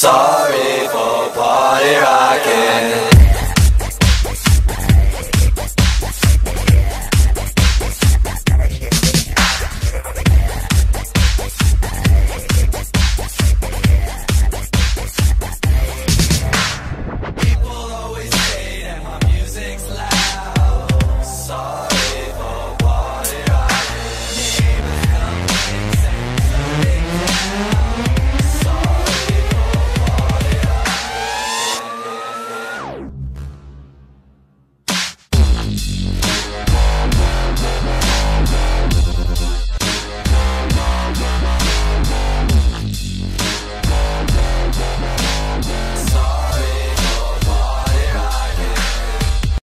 Sorry for party rocking.